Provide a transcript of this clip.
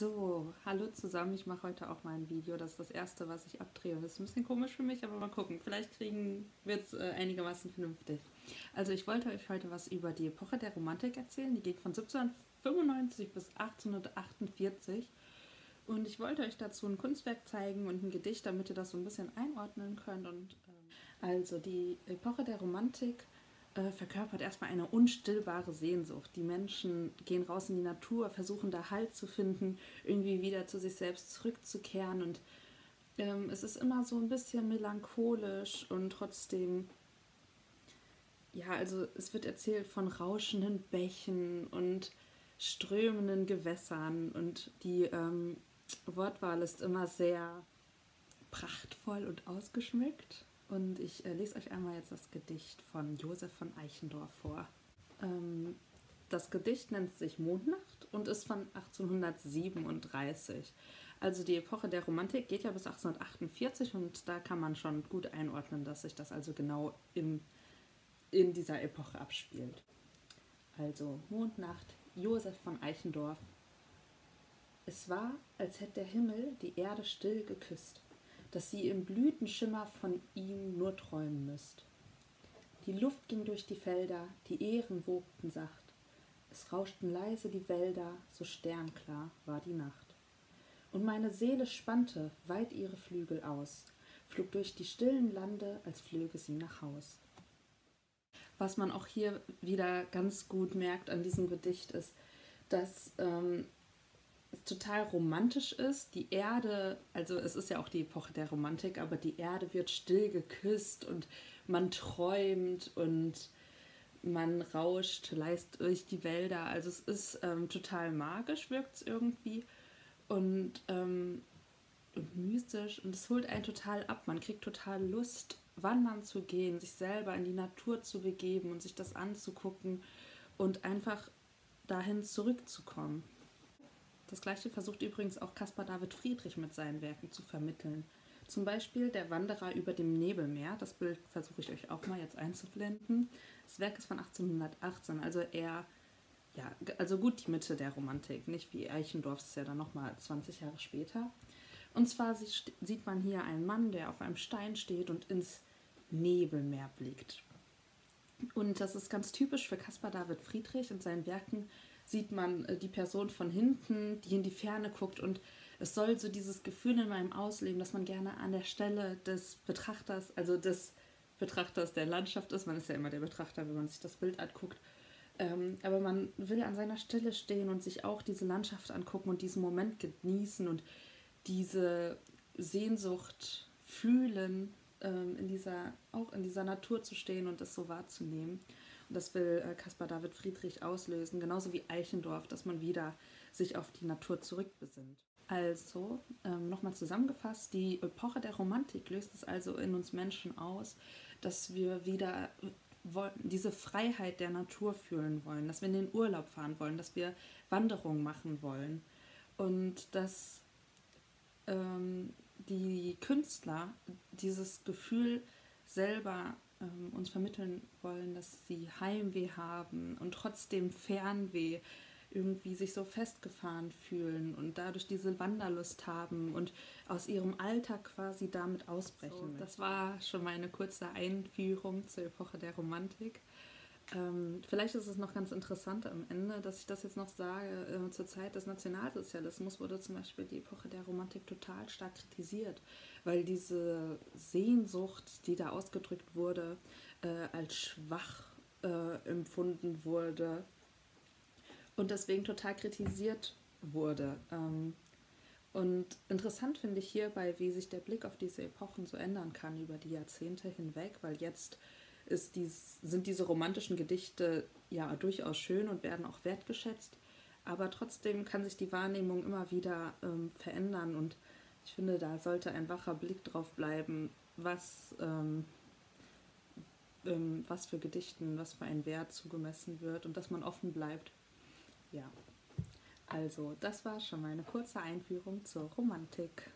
So, hallo zusammen. Ich mache heute auch mal ein Video. Das ist das erste, was ich abdrehe. Das ist ein bisschen komisch für mich, aber mal gucken. Vielleicht wird es äh, einigermaßen vernünftig. Also ich wollte euch heute was über die Epoche der Romantik erzählen. Die geht von 1795 bis 1848. Und ich wollte euch dazu ein Kunstwerk zeigen und ein Gedicht, damit ihr das so ein bisschen einordnen könnt. Und ähm, also die Epoche der Romantik äh, verkörpert erstmal eine unstillbare Sehnsucht. Die Menschen gehen raus in die Natur, versuchen da Halt zu finden, irgendwie wieder zu sich selbst zurückzukehren und ähm, es ist immer so ein bisschen melancholisch und trotzdem, ja, also es wird erzählt von rauschenden Bächen und strömenden Gewässern und die ähm, Wortwahl ist immer sehr prachtvoll und ausgeschmückt. Und ich äh, lese euch einmal jetzt das Gedicht von Josef von Eichendorff vor. Ähm, das Gedicht nennt sich Mondnacht und ist von 1837. Also die Epoche der Romantik geht ja bis 1848 und da kann man schon gut einordnen, dass sich das also genau im, in dieser Epoche abspielt. Also Mondnacht, Josef von Eichendorff. Es war, als hätte der Himmel die Erde still geküsst dass sie im Blütenschimmer von ihm nur träumen müsst. Die Luft ging durch die Felder, die Ähren wogten sacht. Es rauschten leise die Wälder, so sternklar war die Nacht. Und meine Seele spannte weit ihre Flügel aus, flog durch die stillen Lande, als flöge sie nach Haus. Was man auch hier wieder ganz gut merkt an diesem Gedicht ist, dass ähm, total romantisch ist. Die Erde, also es ist ja auch die Epoche der Romantik, aber die Erde wird still geküsst und man träumt und man rauscht, leist durch die Wälder. Also es ist ähm, total magisch, wirkt es irgendwie und, ähm, und mystisch und es holt einen total ab. Man kriegt total Lust, wandern zu gehen, sich selber in die Natur zu begeben und sich das anzugucken und einfach dahin zurückzukommen. Das gleiche versucht übrigens auch Caspar David Friedrich mit seinen Werken zu vermitteln. Zum Beispiel Der Wanderer über dem Nebelmeer. Das Bild versuche ich euch auch mal jetzt einzublenden. Das Werk ist von 1818, also eher, ja, also gut die Mitte der Romantik, nicht wie Eichendorffs ist ja dann nochmal 20 Jahre später. Und zwar sieht man hier einen Mann, der auf einem Stein steht und ins Nebelmeer blickt. Und das ist ganz typisch für Caspar David Friedrich in seinen Werken sieht man äh, die Person von hinten, die in die Ferne guckt und es soll so dieses Gefühl in meinem Ausleben, dass man gerne an der Stelle des Betrachters, also des Betrachters der Landschaft ist, man ist ja immer der Betrachter, wenn man sich das Bild anguckt, ähm, aber man will an seiner Stelle stehen und sich auch diese Landschaft angucken und diesen Moment genießen und diese Sehnsucht fühlen, ähm, in dieser, auch in dieser Natur zu stehen und das so wahrzunehmen. Das will äh, Caspar David Friedrich auslösen, genauso wie Eichendorff, dass man wieder sich auf die Natur zurückbesinnt. Also, ähm, nochmal zusammengefasst, die Epoche der Romantik löst es also in uns Menschen aus, dass wir wieder diese Freiheit der Natur fühlen wollen, dass wir in den Urlaub fahren wollen, dass wir Wanderungen machen wollen und dass ähm, die Künstler dieses Gefühl selber ähm, uns vermitteln wollen, dass sie Heimweh haben und trotzdem Fernweh irgendwie sich so festgefahren fühlen und dadurch diese Wanderlust haben und aus ihrem Alltag quasi damit ausbrechen. So, das war schon meine kurze Einführung zur Epoche der Romantik. Ähm, vielleicht ist es noch ganz interessant am Ende, dass ich das jetzt noch sage. Äh, zur Zeit des Nationalsozialismus wurde zum Beispiel die Epoche der Romantik total stark kritisiert, weil diese Sehnsucht, die da ausgedrückt wurde, äh, als schwach äh, empfunden wurde und deswegen total kritisiert wurde. Ähm, und interessant finde ich hierbei, wie sich der Blick auf diese Epochen so ändern kann über die Jahrzehnte hinweg, weil jetzt ist dies, sind diese romantischen Gedichte ja durchaus schön und werden auch wertgeschätzt, aber trotzdem kann sich die Wahrnehmung immer wieder ähm, verändern und ich finde, da sollte ein wacher Blick drauf bleiben, was, ähm, ähm, was für Gedichten, was für ein Wert zugemessen wird und dass man offen bleibt. Ja, also das war schon meine kurze Einführung zur Romantik.